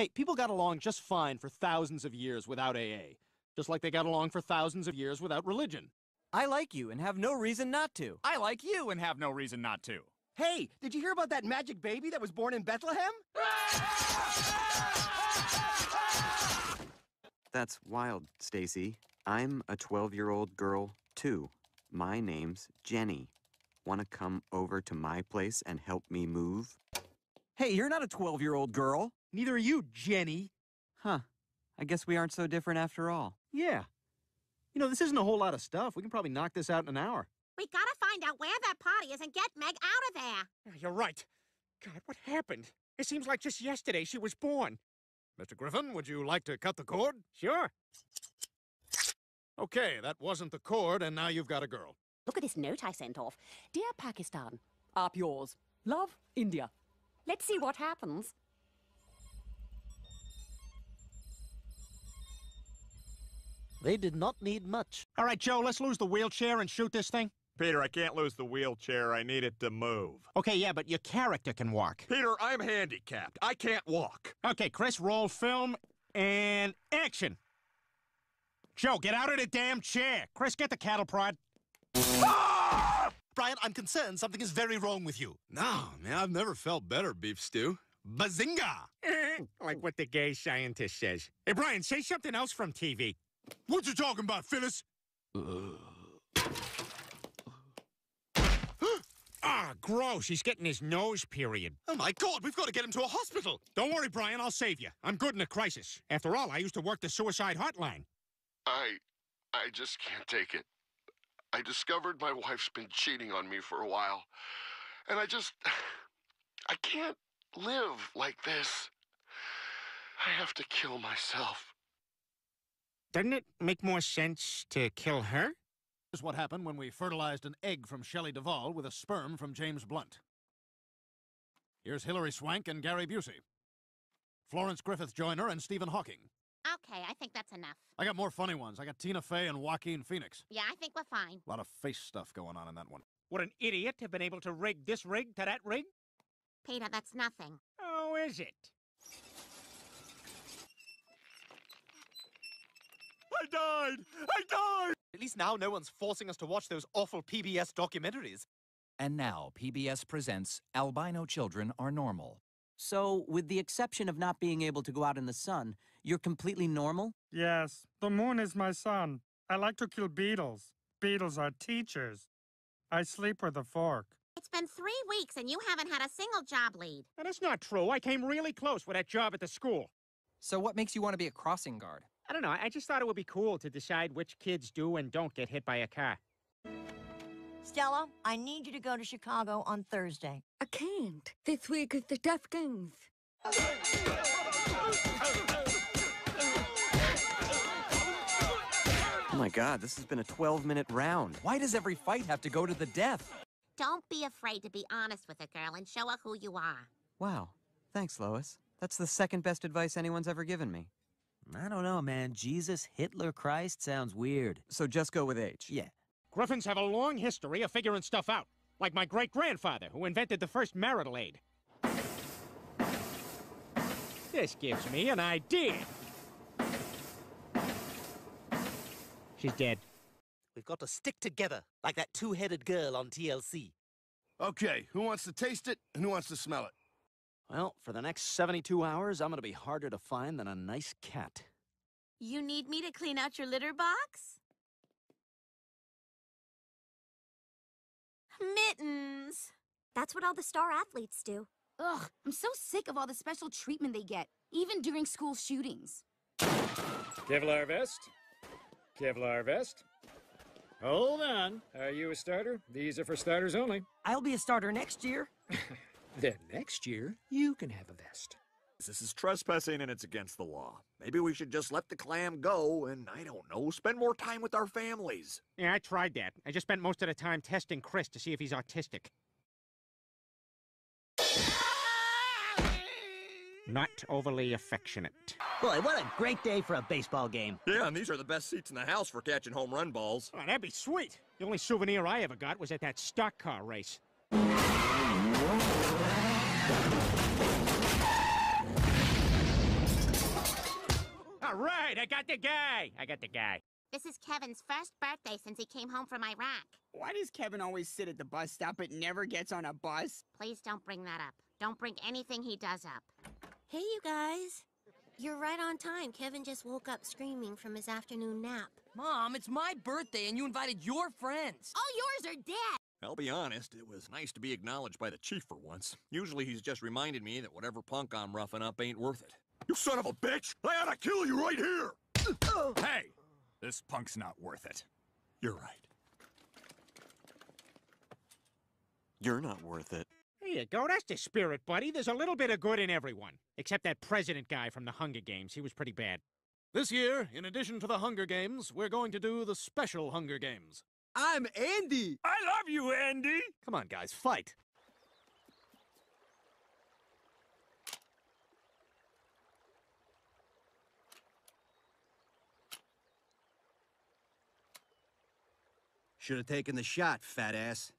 Hey, people got along just fine for thousands of years without AA. Just like they got along for thousands of years without religion. I like you and have no reason not to. I like you and have no reason not to. Hey, did you hear about that magic baby that was born in Bethlehem? That's wild, Stacy. I'm a 12-year-old girl, too. My name's Jenny. Want to come over to my place and help me move? Hey, you're not a 12-year-old girl. Neither are you, Jenny. Huh. I guess we aren't so different after all. Yeah. You know, this isn't a whole lot of stuff. We can probably knock this out in an hour. We gotta find out where that party is and get Meg out of there. You're right. God, what happened? It seems like just yesterday she was born. Mr. Griffin, would you like to cut the cord? Sure. Okay, that wasn't the cord, and now you've got a girl. Look at this note I sent off. Dear Pakistan, up yours. Love, India. Let's see what happens. They did not need much. All right, Joe, let's lose the wheelchair and shoot this thing. Peter, I can't lose the wheelchair. I need it to move. Okay, yeah, but your character can walk. Peter, I'm handicapped. I can't walk. Okay, Chris, roll film and action. Joe, get out of the damn chair. Chris, get the cattle prod. Ah! Brian, I'm concerned something is very wrong with you. No, man, I've never felt better, beef stew. Bazinga! like what the gay scientist says. Hey, Brian, say something else from TV. What you talking about, Phyllis? Ah, gross. He's getting his nose period. Oh, my God, we've got to get him to a hospital. Don't worry, Brian, I'll save you. I'm good in a crisis. After all, I used to work the suicide hotline. I... I just can't take it. I discovered my wife's been cheating on me for a while. And I just... I can't live like this. I have to kill myself. Doesn't it make more sense to kill her? Here's what happened when we fertilized an egg from Shelley Duvall with a sperm from James Blunt. Here's Hilary Swank and Gary Busey. Florence Griffith Joyner and Stephen Hawking. Okay, I think that's enough. I got more funny ones. I got Tina Fey and Joaquin Phoenix. Yeah, I think we're fine. A lot of face stuff going on in that one. What an idiot to have been able to rig this rig to that rig. Peter, that's nothing. Oh, is it? I died! I died! At least now no one's forcing us to watch those awful PBS documentaries. And now, PBS presents Albino Children Are Normal. So, with the exception of not being able to go out in the sun, you're completely normal? Yes, the moon is my sun. I like to kill beetles. Beetles are teachers. I sleep with a fork. It's been three weeks and you haven't had a single job lead. Now, that's not true. I came really close with that job at the school. So what makes you want to be a crossing guard? I don't know. I just thought it would be cool to decide which kids do and don't get hit by a car. Stella, I need you to go to Chicago on Thursday. I can't. This week is the Deaf Games. Oh my god, this has been a 12-minute round. Why does every fight have to go to the death? Don't be afraid to be honest with a girl and show her who you are. Wow. Thanks, Lois. That's the second best advice anyone's ever given me. I don't know, man. Jesus, Hitler, Christ sounds weird. So just go with H. Yeah. Griffins have a long history of figuring stuff out. Like my great-grandfather, who invented the first marital aid. This gives me an idea. She's dead. We've got to stick together, like that two-headed girl on TLC. Okay, who wants to taste it and who wants to smell it? Well, for the next 72 hours, I'm gonna be harder to find than a nice cat. You need me to clean out your litter box? That's what all the star athletes do. Ugh, I'm so sick of all the special treatment they get, even during school shootings. Kevlar vest. Kevlar vest. Hold on. Are you a starter? These are for starters only. I'll be a starter next year. Then next year, you can have a vest. This is trespassing and it's against the law. Maybe we should just let the clam go and, I don't know, spend more time with our families. Yeah, I tried that. I just spent most of the time testing Chris to see if he's autistic. Not overly affectionate. Boy, what a great day for a baseball game. Yeah, and these are the best seats in the house for catching home run balls. Oh, that'd be sweet. The only souvenir I ever got was at that stock car race. right, I got the guy. I got the guy. This is Kevin's first birthday since he came home from Iraq. Why does Kevin always sit at the bus stop but never gets on a bus? Please don't bring that up. Don't bring anything he does up. Hey, you guys. You're right on time. Kevin just woke up screaming from his afternoon nap. Mom, it's my birthday and you invited your friends. All yours are dead. I'll be honest, it was nice to be acknowledged by the chief for once. Usually he's just reminded me that whatever punk I'm roughing up ain't worth it. You son of a bitch! I ought to kill you right here! hey! This punk's not worth it. You're right. You're not worth it. There you go. That's the spirit, buddy. There's a little bit of good in everyone. Except that president guy from the Hunger Games. He was pretty bad. This year, in addition to the Hunger Games, we're going to do the special Hunger Games. I'm Andy! I love you, Andy! Come on, guys, fight. Should have taken the shot, fat ass.